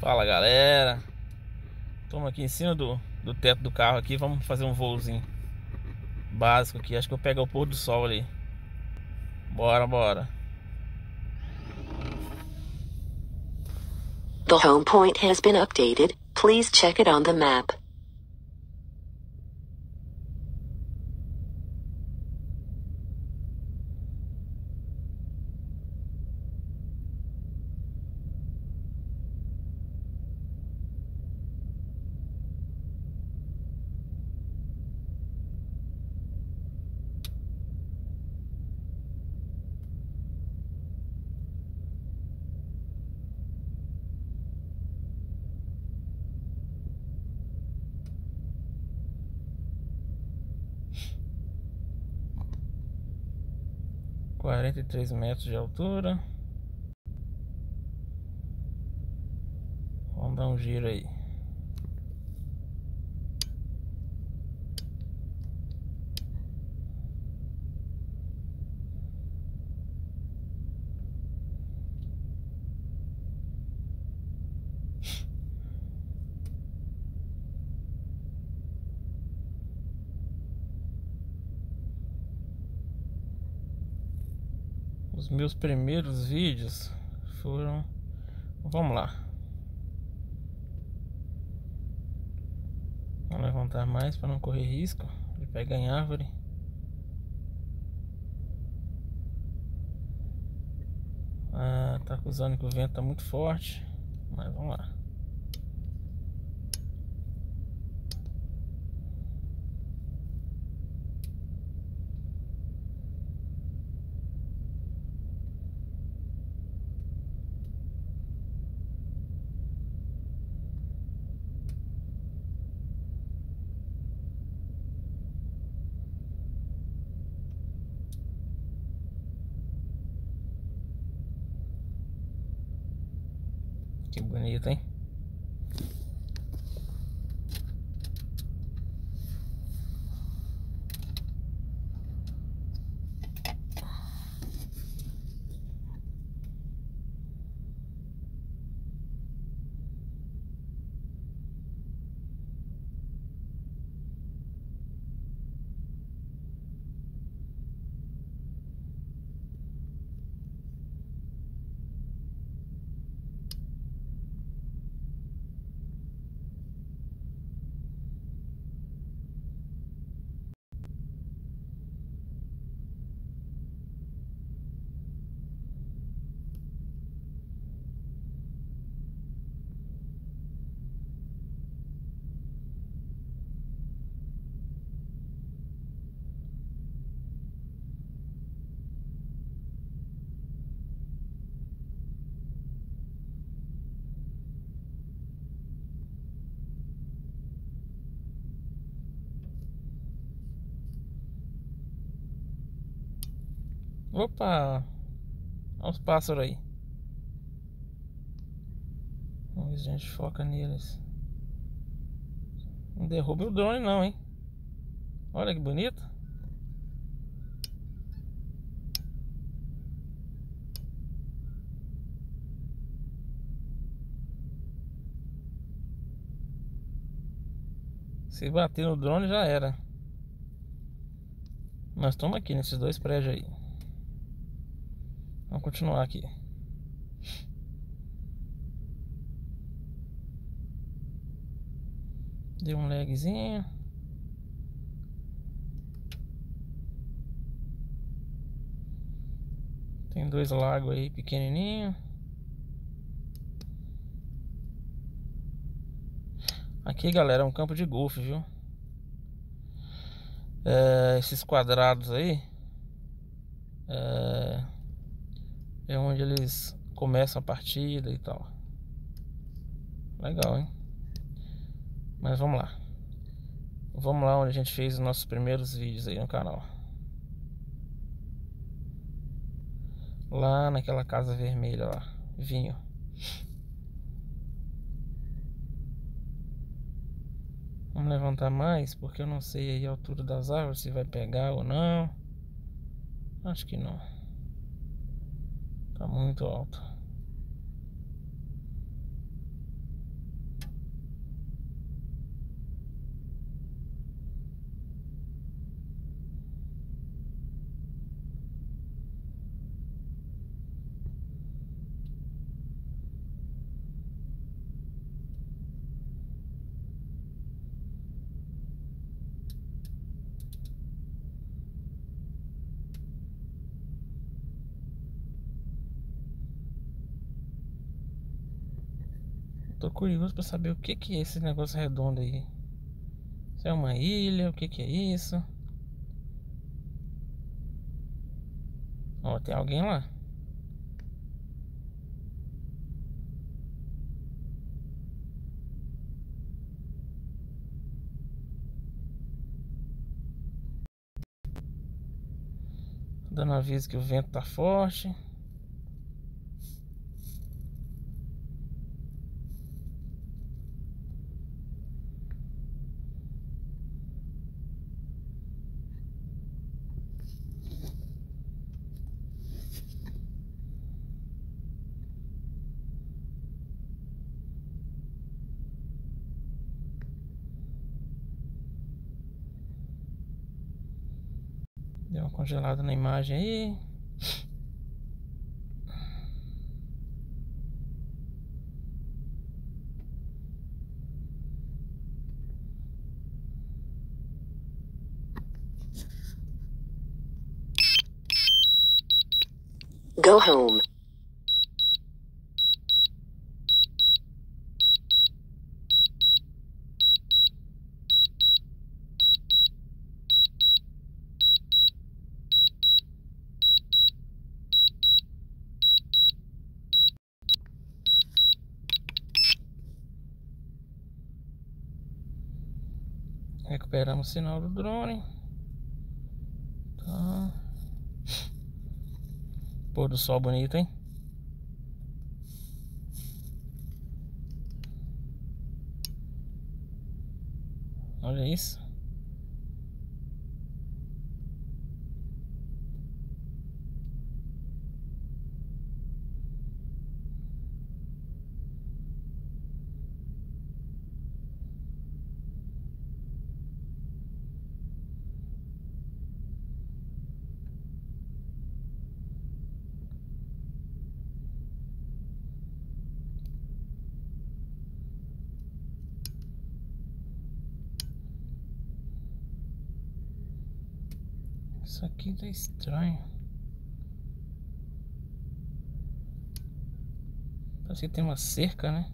Fala galera. Estamos aqui em cima do, do teto do carro aqui. Vamos fazer um voozinho Básico aqui. Acho que eu pego o pôr do sol ali. Bora, bora. The home point has been updated. Please check it on the map. Quarenta e três metros de altura. Vamos dar um giro aí Os meus primeiros vídeos foram. Vamos lá. Vamos levantar mais para não correr risco de pegar em árvore. Ah, tá acusando que o vento tá muito forte. Mas vamos lá. Que bonito, hein? Opa! Olha os pássaros aí. Vamos ver se a gente foca neles. Não derruba o drone não, hein? Olha que bonito. Se bater no drone já era. Nós estamos aqui nesses dois prédios aí. Vamos continuar aqui. Deu um lagzinho. Tem dois lagos aí pequenininho. Aqui, galera, é um campo de golfe, viu? É, esses quadrados aí. É, é onde eles começam a partida e tal. Legal, hein? Mas vamos lá. Vamos lá onde a gente fez os nossos primeiros vídeos aí no canal. Lá naquela casa vermelha lá. Vinho. Vamos levantar mais, porque eu não sei aí a altura das árvores, se vai pegar ou não. Acho que não. Tá muito alto. Tô curioso pra saber o que que é esse negócio redondo aí. Se é uma ilha, o que que é isso? Ó, tem alguém lá. Dando aviso que o vento tá forte. Uma congelada na imagem aí. Go home. Recuperamos o sinal do drone. Tá. Do sol bonito, hein? Olha isso. Isso aqui tá estranho. Parece que tem uma cerca, né?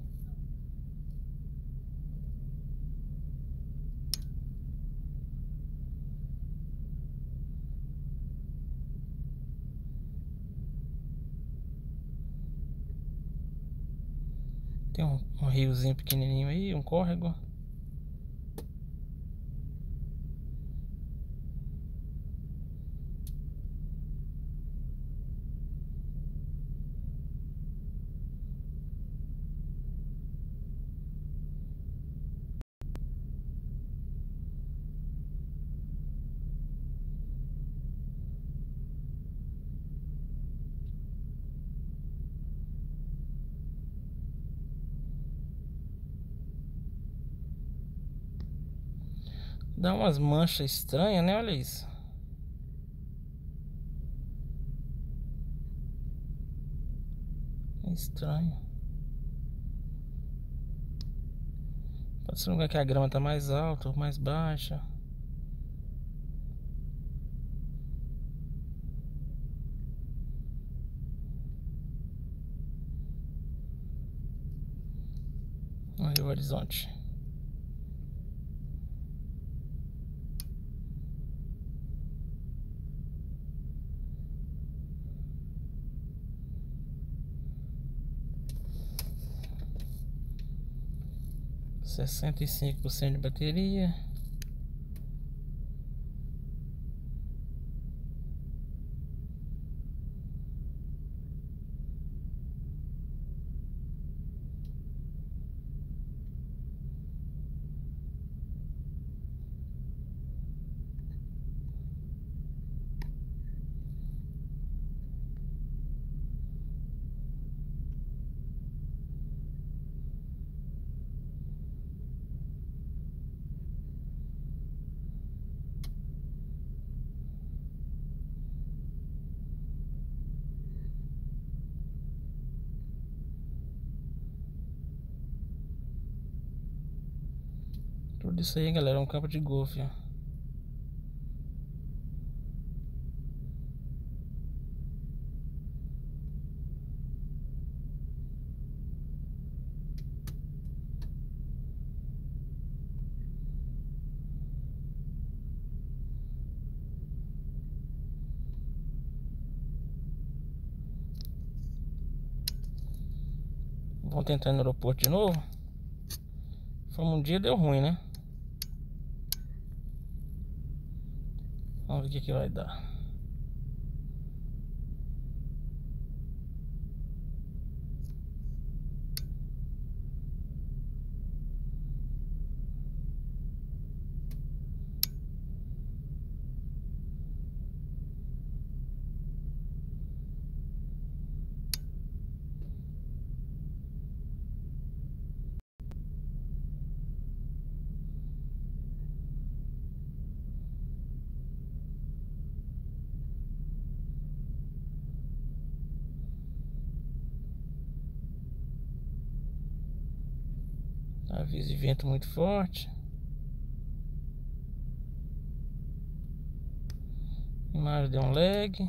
Tem um, um riozinho pequenininho aí, um córrego. Dá umas manchas estranhas, né? Olha isso. É estranho. Pode ser um lugar que a grama tá mais alta ou mais baixa. Olha o horizonte. Sessenta e cinco por cento de bateria. lembro disso aí, galera. É um campo de golfe, ó. Vamos tentar no aeroporto de novo. foi um dia deu ruim, né? Ver o que, que vai dar. Aviso de vento muito forte. Imagem deu um lag.